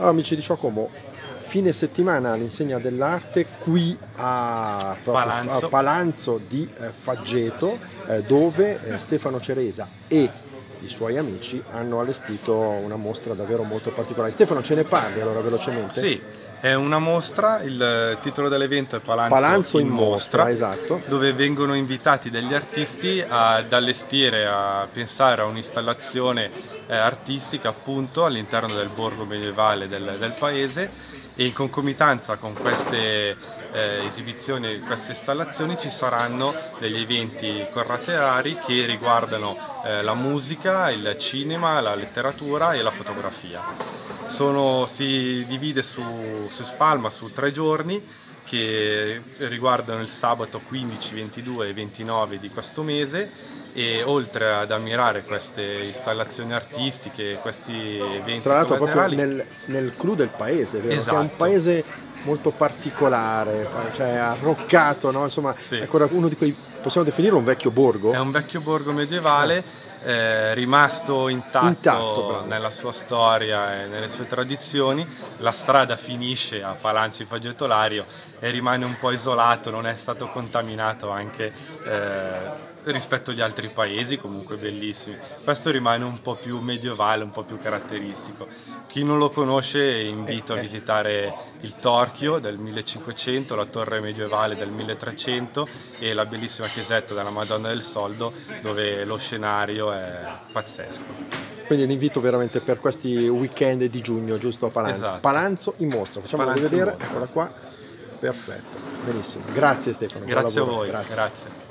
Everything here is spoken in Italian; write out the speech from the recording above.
Allora, amici di Ciocomo, fine settimana all'insegna dell'arte qui a Palanzo, a Palanzo di eh, Faggeto, eh, dove eh, Stefano Ceresa e i suoi amici hanno allestito una mostra davvero molto particolare. Stefano, ce ne parli allora velocemente? Sì, è una mostra, il titolo dell'evento è Palanzo, Palanzo in, in mostra, mostra, esatto. dove vengono invitati degli artisti ad allestire, a pensare a un'installazione eh, artistica appunto all'interno del borgo medievale del, del paese e in concomitanza con queste eh, esibizioni, queste installazioni ci saranno degli eventi collaterali che riguardano eh, la musica, il cinema, la letteratura e la fotografia. Sono, si divide su, su Spalma su tre giorni che riguardano il sabato 15, 22 e 29 di questo mese e oltre ad ammirare queste installazioni artistiche, questi eventi Tra l'altro proprio nel, nel clou del paese, vero? Esatto. È un paese molto particolare, cioè arroccato, no? Insomma, Sì. è ancora uno di quei, possiamo definirlo un vecchio borgo? È un vecchio borgo medievale eh, rimasto intatto, Intatto, nella sua storia e nelle sue tradizioni. La strada finisce a Palanzi Faggetolario e rimane un po' isolato, non è stato contaminato anche eh, rispetto agli altri paesi, comunque bellissimi. Questo rimane un po' più medievale, un po' più caratteristico. Chi non lo conosce invito a visitare il Torchio del 1500, la torre medievale del 1300 e la bellissima chiesetta della Madonna del Soldo dove lo scenario è pazzesco. Quindi l'invito veramente per questi weekend di giugno, giusto a Palanzo. Esatto. Palanzo in mostra, facciamolo vedere, eccola qua. Perfetto, benissimo. Grazie Stefano. Grazie a voi, Grazie. grazie.